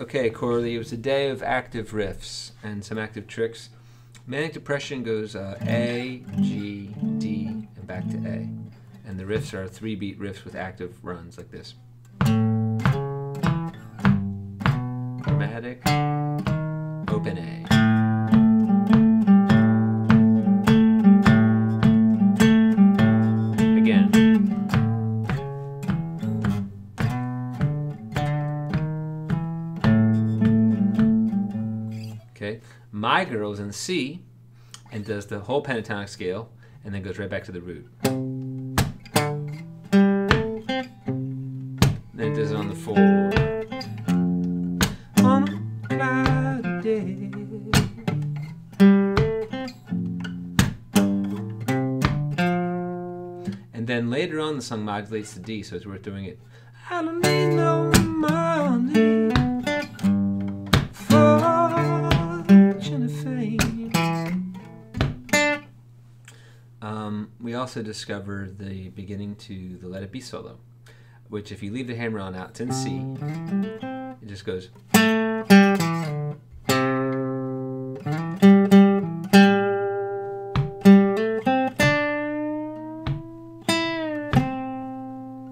Okay, Corley, it was a day of active riffs and some active tricks. Manic Depression goes uh, A, G, D, and back to A. And the riffs are three beat riffs with active runs like this. Chromatic, open A. Okay, my girl's in C and does the whole pentatonic scale and then goes right back to the root. Then it does it on the four. On a cloudy day. And then later on, the song modulates to D, so it's worth doing it. I don't need no Um, we also discovered the beginning to the Let It Be solo, which if you leave the hammer on out, it's in C. It just goes. And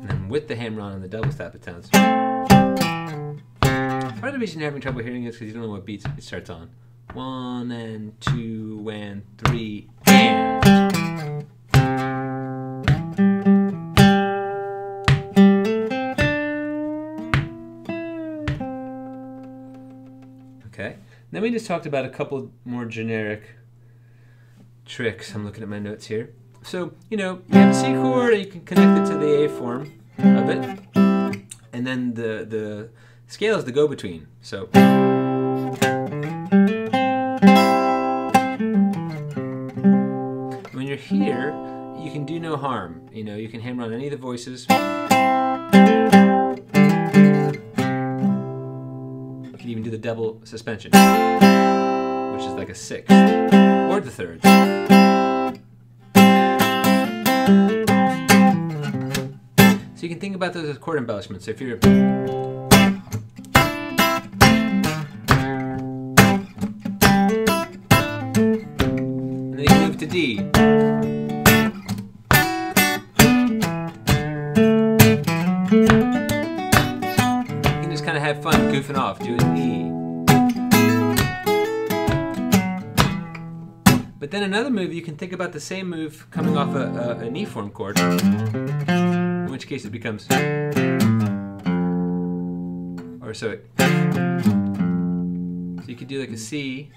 then with the hammer on and the double step, it sounds. Part of the reason you're having trouble hearing is because you don't know what beats it starts on. One and two and three Then we just talked about a couple more generic tricks. I'm looking at my notes here. So, you know, you have a C chord, you can connect it to the A form of it. And then the, the scale is the go between. So. When you're here, you can do no harm. You know, you can hammer on any of the voices. You can even do the double suspension, which is like a sixth, or the third. So you can think about those as chord embellishments. So if you're and then you move to D. You can just kind of have fun goofing off, doing E. But then another move, you can think about the same move coming off a, a, an E form chord, in which case it becomes. Or so it. So you could do like a C.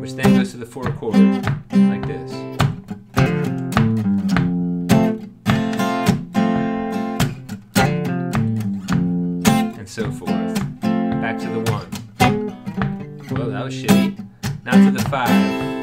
Which then goes to the four chord, so forth. Back to the one. Well, that was shitty. Now to the five.